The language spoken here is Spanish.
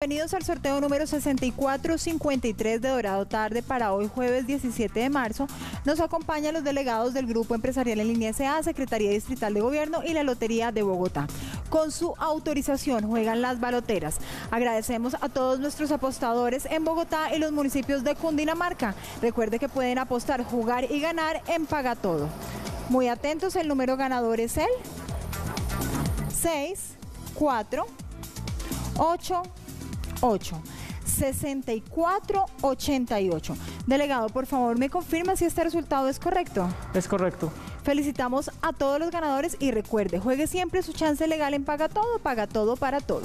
Bienvenidos al sorteo número 6453 de Dorado Tarde para hoy jueves 17 de marzo. Nos acompañan los delegados del Grupo Empresarial en Línea SA, Secretaría Distrital de Gobierno y la Lotería de Bogotá. Con su autorización juegan las baloteras. Agradecemos a todos nuestros apostadores en Bogotá y los municipios de Cundinamarca. Recuerde que pueden apostar, jugar y ganar en Paga Todo. Muy atentos, el número ganador es el 6, 4, 8, 8. 6488. Delegado, por favor, me confirma si este resultado es correcto. Es correcto. Felicitamos a todos los ganadores y recuerde, juegue siempre su chance legal en Paga Todo, Paga Todo para Todo.